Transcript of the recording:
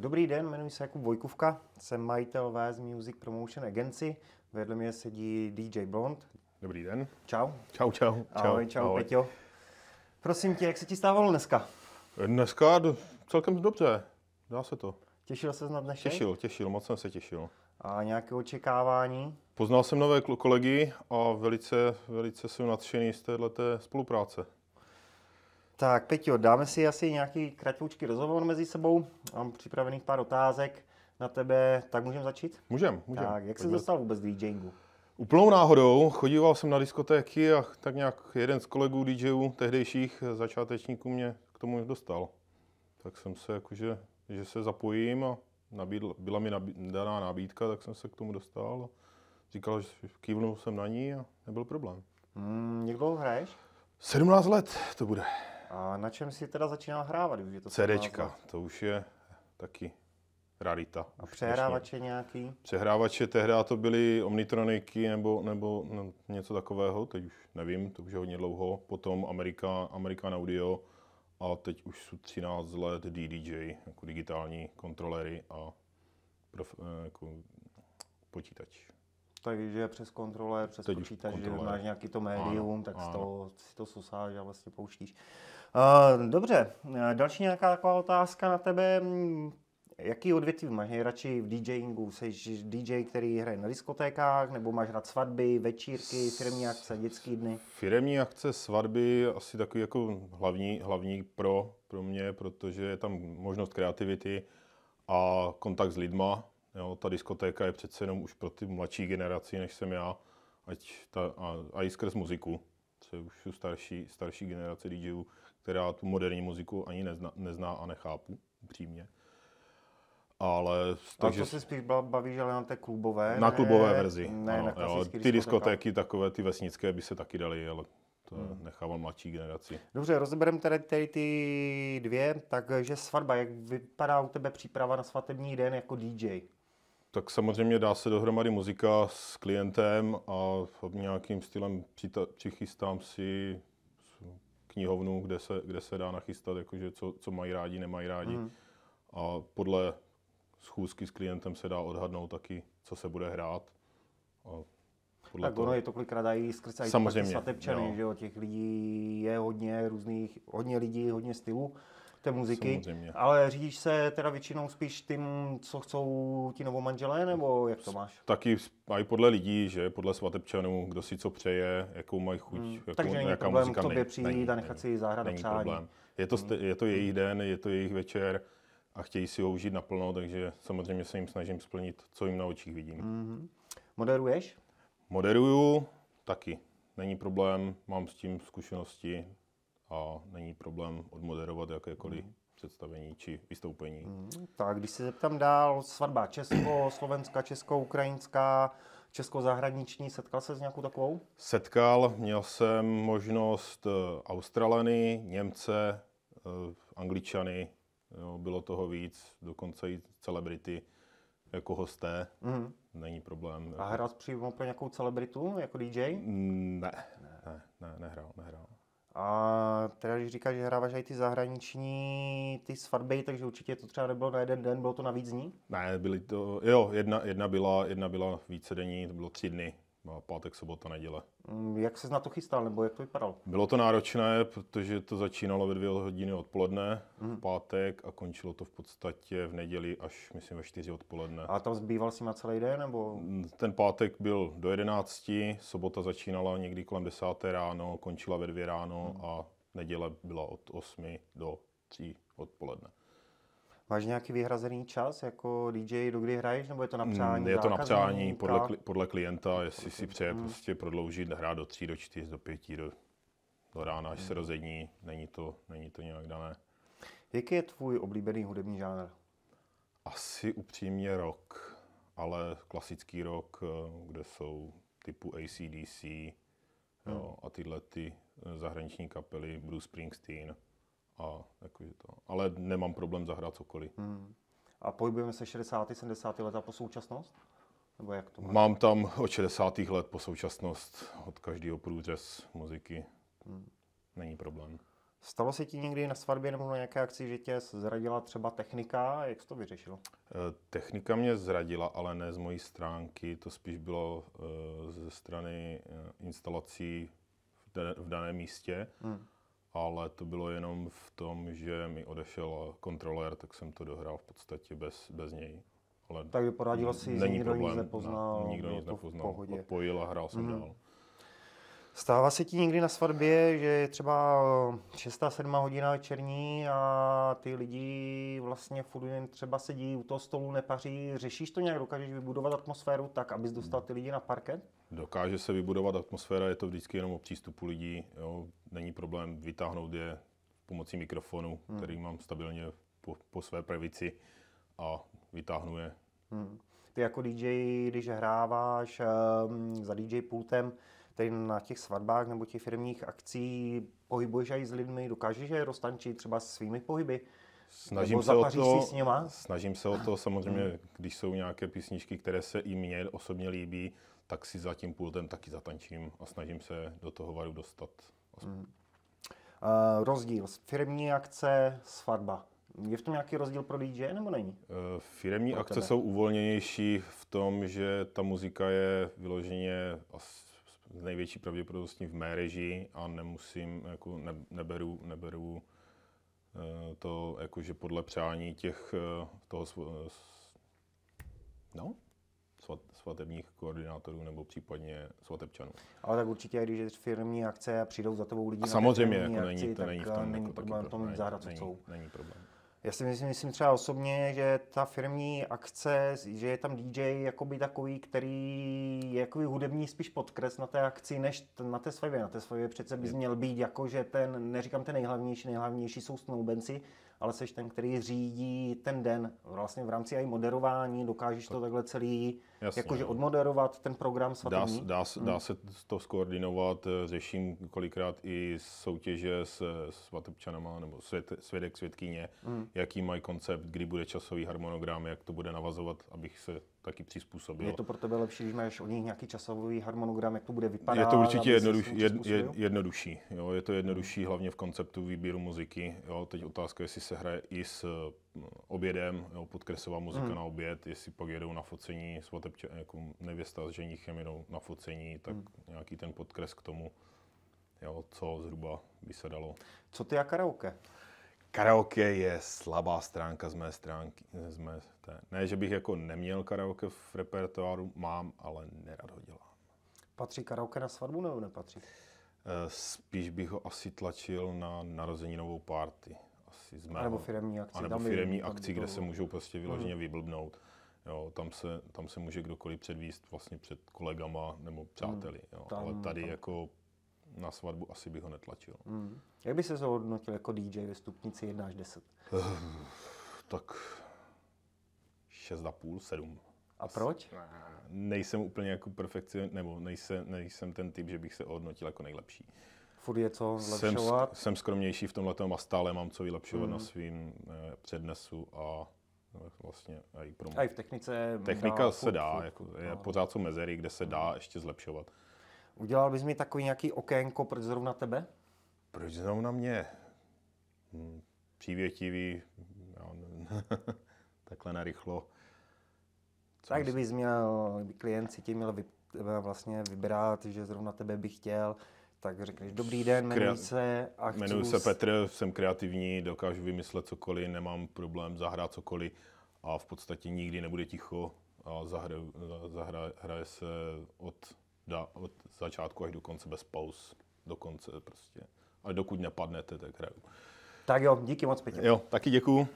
Dobrý den, jmenuji se Jakub Vojkůvka, jsem majitel VS Music Promotion Agency, vedle mě sedí DJ Blond. Dobrý den. Čau. Čau, čau. Ahoj, čau, Ahoj. Peťo. Prosím tě, jak se ti stávalo dneska? Dneska celkem dobře, dá se to. Těšil se na dnešek? Těšil, těšil, moc jsem se těšil. A nějaké očekávání? Poznal jsem nové kolegy a velice, velice jsem nadšený z této spolupráce. Tak, Peťo, dáme si asi nějaký kratoučký rozhovor mezi sebou. Mám připravených pár otázek na tebe, tak můžeme začít? Můžem, můžem. Tak, jak jsi dostal vůbec DJingu? Úplnou náhodou chodíval jsem na diskotéky a tak nějak jeden z kolegů DJů tehdejších začátečníků mě k tomu dostal. Tak jsem se jakože, že se zapojím a nabídl, byla mi nabí, daná nabídka, tak jsem se k tomu dostal. Říkal, že kývnul jsem na ní a nebyl problém. Hmm, jak dlouho hraješ? 17 let to bude. A na čem jsi teda začínal hrávat? Už je to CDčka, to už je taky rarita. A přehrávače nějaký? Přehrávače tehdy to byly Omnitroniky nebo, nebo no, něco takového, teď už nevím, to už je hodně dlouho. Potom Amerika, American Audio a teď už jsou 13 let DDJ, jako digitální kontrolery a prof, eh, jako počítač. Takže přes kontroler, přes Teď počítač, že máš nějaký to médium, ano, tak ano. Z toho, si to susáš a vlastně pouštíš. Uh, dobře, další nějaká taková otázka na tebe. Jaký odvětví máš nejradši v DJingu? Jsi DJ, který hraje na diskotékách, nebo máš rád svatby, večírky, firmní akce, dětské dny? Firmní akce, svatby, asi takový jako hlavní, hlavní pro, pro mě, protože je tam možnost kreativity a kontakt s lidma. Jo, ta diskotéka je přece jenom už pro ty mladší generaci, než jsem já, ať ta, a, a i skrz muziku, co už jsou starší, starší generace DJů, která tu moderní muziku ani nezná, nezná a nechápu, upřímně. Ale, takže... A to se spíš bavíš ale na té klubové? Na klubové verzi, ne, ano, na jo, Ty diskotéky takové, ty vesnické by se taky daly, ale to hmm. nechávám mladší generaci. Dobře, rozebereme tedy, tedy ty dvě, takže svatba, jak vypadá u tebe příprava na svatební den jako DJ? Tak samozřejmě dá se dohromady muzika s klientem a nějakým stylem přichystám si knihovnu, kde se, kde se dá nachystat, jakože co, co mají rádi, nemají rádi. Mm. A podle schůzky s klientem se dá odhadnout taky, co se bude hrát. A podle tak toho... ono je to kolikrát i skrz Samozřejmě, svatebčany, že jo, těch lidí je hodně různých, hodně lidí, hodně stylů té muziky. Samozřejmě. Ale řídíš se teda většinou spíš tím, co chcou ti novomanželé, nebo jak to máš? Taky i podle lidí, že podle svatebčanů, kdo si co přeje, jakou mají chuť, hmm. jakou, Takže není jaká problém muzika, k tobě přijít není, a nechat si zahrát není přání. problém. Je to, hmm. je to jejich den, je to jejich večer a chtějí si ho užít naplno, takže samozřejmě se jim snažím splnit, co jim na očích vidím. Hmm. Moderuješ? Moderuju taky. Není problém, mám s tím zkušenosti, a není problém odmoderovat jakékoliv mm. představení či vystoupení. Mm, tak, když se zeptám dál, svatba Česko, Slovenska, Česko, Ukrajinská, Česko-zahraniční, setkal se s nějakou takovou? Setkal, měl jsem možnost eh, Australany, Němce, eh, Angličany, jo, bylo toho víc, dokonce i celebrity jako hosté, mm. není problém. A hrál jsi přímo pro nějakou celebritu jako DJ? Ne, ne, ne, ne nehrál, nehrál. A teda, když říkáš, že hráváš i ty zahraniční, ty svatby, takže určitě to třeba nebylo na jeden den, bylo to na víc dní? Ne, byly to, jo, jedna, jedna, byla, jedna byla více denní, to bylo tři dny pátek, sobota, neděle. Mm, jak se na to chystal, nebo jak to vypadalo? Bylo to náročné, protože to začínalo ve dvě hodiny odpoledne mm. v pátek a končilo to v podstatě v neděli až, myslím, ve čtyři odpoledne. A tam zbýval si na celý den, nebo? Mm, ten pátek byl do jedenácti, sobota začínala někdy kolem desáté ráno, končila ve dvě ráno mm. a neděle byla od osmi do tří odpoledne. Máš nějaký vyhrazený čas jako DJ, do kdy hraješ, nebo je to na přání? Mm, je to na přání podle, podle klienta, jestli si přeje hmm. prostě prodloužit, hrát do 3, do 4, do 5, do, do rána, až hmm. se rozední, není to, není to nějak dané. Jaký je tvůj oblíbený hudební žánr? Asi upřímně rock, ale klasický rock, eh, kde jsou typu ACDC hmm. jo, a tyhle ty eh, zahraniční kapely, Bruce Springsteen, a jakože to. Ale nemám problém zahrát cokoliv. Hmm. A pohybujeme se 60. 70. let po současnost? Nebo jak to máš? Mám tam od 60. let po současnost, od každého průřez muziky. Hmm. Není problém. Stalo se ti někdy na svatbě nebo na nějaké akci, že tě zradila třeba technika? Jak jsi to vyřešil? Eh, technika mě zradila, ale ne z mojí stránky. To spíš bylo eh, ze strany eh, instalací v daném místě. Hmm. Ale to bylo jenom v tom, že mi odešel kontrolér, tak jsem to dohrál v podstatě bez, bez něj. Ale Takže poradilo si, že nikdo problém, nic nepoznal. Ne, nikdo nic nepoznal. Odpojil a hrál jsem hmm. dál. Stává se ti někdy na svatbě, že je třeba 6-7 hodina večerní a ty lidi vlastně furt jen třeba sedí u toho stolu, nepaří. Řešíš to nějak? Dokážeš vybudovat atmosféru tak, abys dostal ty lidi na parket? Dokáže se vybudovat atmosféra, je to vždycky jenom o přístupu lidí. Jo. Není problém vytáhnout je pomocí mikrofonu, hmm. který mám stabilně po, po své pravici a vytáhnu je. Hmm. Ty jako DJ, když hráváš um, za DJ pultem, tady na těch svatbách nebo těch firmních akcí pohybuješ i s lidmi, dokážeš je roztančit třeba svými pohyby? Snažím se, o to, s něma? snažím se o to, samozřejmě, hmm. když jsou nějaké písničky, které se i mně osobně líbí, tak si za tím pultem taky zatančím a snažím se do toho varu dostat. Hmm. Uh, rozdíl, firmní akce, svatba. Je v tom nějaký rozdíl pro DJ nebo není? Uh, firmní pro akce tebe? jsou uvolněnější v tom, že ta muzika je vyloženě z největší pravděpodobností v mé režii a nemusím, jako ne, neberu, neberu eh, to jakože podle přání těch eh, toho no, svatebních koordinátorů nebo případně svatebčanů. Ale tak určitě, když je firmní akce a přijdou za tebou lidi a samozřejmě, jako akci, není, to není v tom, není jako problém taky, tom není, zahrát, není, není problém. Já si myslím, myslím třeba osobně, že ta firmní akce, že je tam DJ jakoby takový, který je jakoby hudební spíš podkres na té akci, než na té své. Na té své přece bys měl být jako, že ten, neříkám ten nejhlavnější, nejhlavnější jsou snoubenci, ale seš ten, který řídí ten den. Vlastně v rámci i moderování dokážeš to takhle celý Jasně, jakože no. odmoderovat ten program svatební. Dá, dá, hmm. dá se to skoordinovat, řeším kolikrát i soutěže s svatebčanama nebo svět, svědek, svědkyně, hmm. Jaký mají koncept, kdy bude časový harmonogram, jak to bude navazovat, abych se taky přizpůsobil. Je to pro tebe lepší, když máš od nich nějaký časový harmonogram, jak to bude vypadat? Je to určitě jednoduš, jed, jed, jednodušší. Jo? Je to jednodušší hlavně v konceptu výběru muziky. Jo? Teď otázka, jestli se hraje i s obědem, jo? podkresová muzika hmm. na oběd, jestli pak jedou na focení, svatebče, jako nevěsta s ženichem jedou na focení, tak hmm. nějaký ten podkres k tomu, jo? co zhruba by se dalo. Co ty a karaoke? Karaoke je slabá stránka z mé stránky. Z mé, té. Ne, že bych jako neměl karaoke v repertoáru, mám, ale nerad ho dělám. Patří karaoke na svatbu nebo nepatří? Eh, spíš bych ho asi tlačil na narozeninovou party. Asi z mého, a nebo firmní akci. A nebo firmní akci, kde se můžou prostě vyloženě hmm. vyblbnout. Jo, tam, se, tam se může kdokoliv předvíst vlastně před kolegama nebo přáteli. Jo. Tam, Ale tady tam. jako na svatbu asi bych ho netlačil. Hmm. Jak by se zhodnotil jako DJ ve stupnici 1 až 10? tak 6,5, 7. A proč? Nejsem úplně jako perfekci, nebo nejsem, nejsem ten typ, že bych se ohodnotil jako nejlepší. Furt je co zlepšovat? Jsem, jsem skromnější v tomhle a stále mám co vylepšovat hmm. na svým eh, přednesu a eh, vlastně i pro A i v technice Technika dá, se furt, dá, furt, jako, je no. pořád jsou mezery, kde se dá ještě zlepšovat. Udělal bys mi takový nějaký okénko, proč zrovna tebe? Proč zrovna mě? Hm, přívětivý, takhle narychlo. Co tak kdybys měl, kdyby klient si tě měl vy, vlastně vybrat, že zrovna tebe bych chtěl, tak řekneš, dobrý den, jmenuji se a chci Jmenuji se Petr, jsem kreativní, dokážu vymyslet cokoliv, nemám problém zahrát cokoliv a v podstatě nikdy nebude ticho a zahraje, zahraje hraje se od, da, od začátku až do konce bez pauz, do konce prostě. A dokud nepadnete, tak hraju. Tak jo, díky moc, Petr. Jo, taky děkuju.